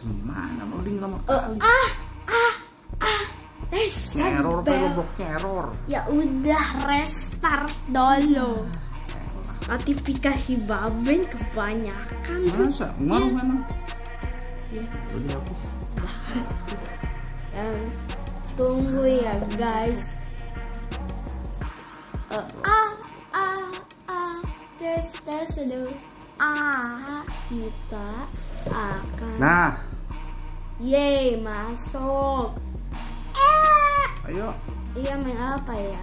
Cemana loading lama Oh, kali. ah, ah, ah. Tes Error bloknya error. Ya udah restart dulu. Notifikasi babeng kebanyakan. Masa? Mau Iya. memang? Iya. Udah dihapus. Dan tunggu ya guys. Eh, ah ah ah tes tes dulu. Ah kita akan. Nah, Yeay masuk. Eh, ayo. iya main apa ya?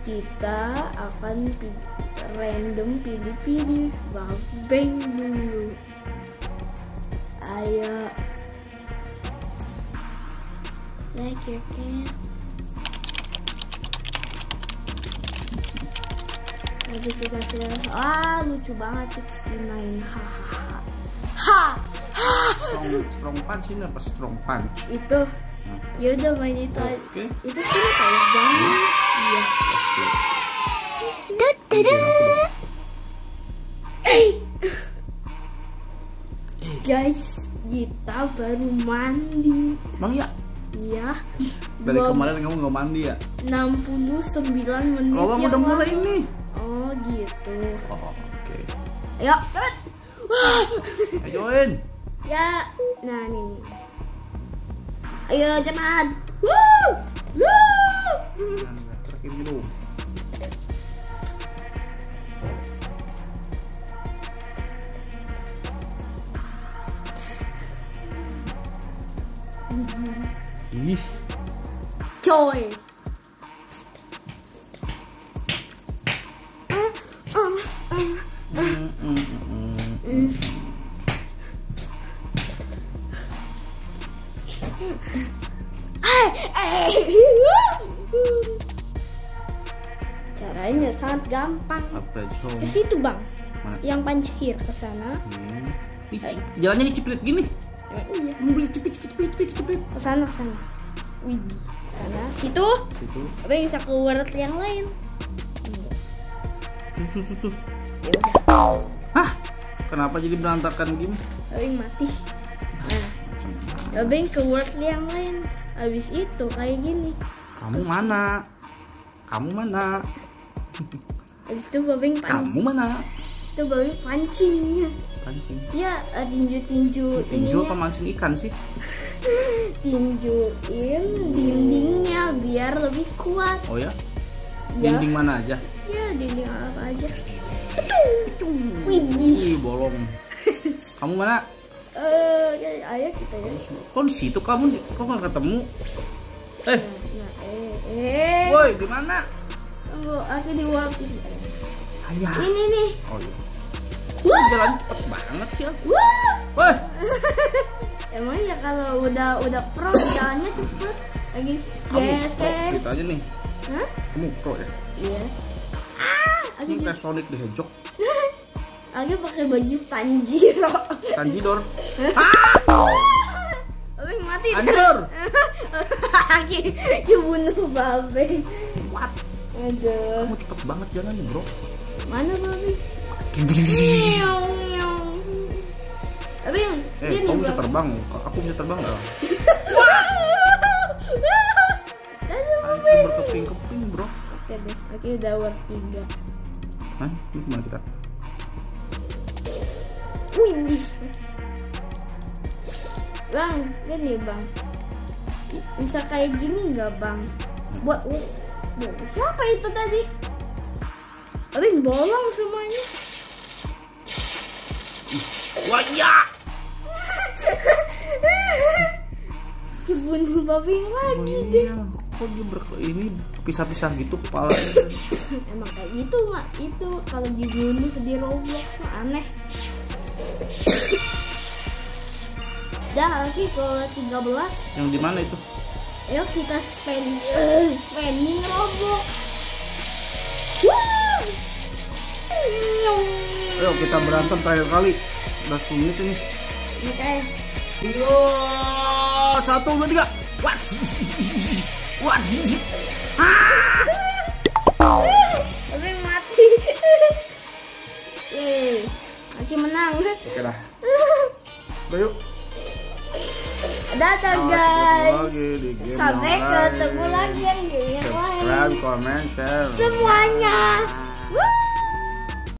Kita akan random pilih-pilih babeng dulu. Ayo. Like your cat. Notifikasi ah lucu banget 69 hahaha. Ha Strong, strong punch ini apa strong punch? itu ya udah main itu. Oke. itu sih tahu banget iya guys kita baru mandi Bang ya, ya dari kemarin kamu nggak mandi ya? 69 menit Oh, yang udah mulai ini. Ayo cepet Ayo join. ya nah ini nih ayo cepat Woo! Woo! Terakhir dulu. Ih, coy Caranya sangat gampang. Apa? Ke situ bang, Mana? yang pancir ke sana. Hmm. Jalannya diciprit gini. Eh, iya, Mobil ciprit ciprit ciprit ciprit. ke sana ke sana. Wih, sana. Situ. Itu. Apa yang bisa ke world yang lain? Tuh, tuh, tuh. Ya Hah? Kenapa jadi berantakan gini? Yang mati? Yang ke world yang lain? Habis itu kayak gini. Kamu mana? Kamu mana? Habis itu babeng pancing. Kamu mana? Itu babeng pancing. Pancing. Ya tinju-tinju Tinju apa mancing ikan sih? Tinjuin dindingnya biar lebih kuat. Oh ya? Ya. Dinding mana aja? Ya dinding apa aja. Wih, bolong. Kamu mana? Eh, ya, ayo kita ya. Di situ kamu? Kok nggak ketemu? Eh, Nah, eh, eh. woi, di mana? Tunggu, aku di ini. Ayah. Ini nih. Oh iya. Wah, jalan cepet banget sih. ah. Wah. Woi, Emang ya kalau udah udah pro jalannya cepet. Lagi geser. pro gitu aja nih. Hah? Kamu pro ya? Iya. Ah, aku kayak Sonic the Hedgehog. Aku pakai baju Tanjiro. Tanjidor. Babe mati. Hancur. Aki dibunuh babe. What? Aduh. Kamu cepet banget jalannya, bro. Mana babe? Babe yang Eh, dia kamu bisa Bang. terbang. Aku bisa terbang nggak? Aku berkeping-keping, bro. Oke deh, oke udah war tiga. Hah? Ini ke mana kita? Wih. Bang, nih bang. Bisa kayak gini nggak bang? Buat bu, bu- siapa itu tadi? Abis bolong semuanya. Wah, ya! Dibunuh babi lagi deh. Iya, Kok dia ber ini pisah-pisah gitu kepala? Emang kayak gitu nggak? Itu kalau dibunuh di Roblox mah aneh. Dah lagi ke 13 Yang di mana itu? Ayo kita spend eh, spending Roblox. Woo! Ayo kita berantem terakhir kali. Udah 10 menit ini. Oke. Yo, satu dua tiga. What? What? Awas, guys. ketemu lagi di game Sampai ketemu lagi yang lain. Subscribe, comment, share. Semuanya.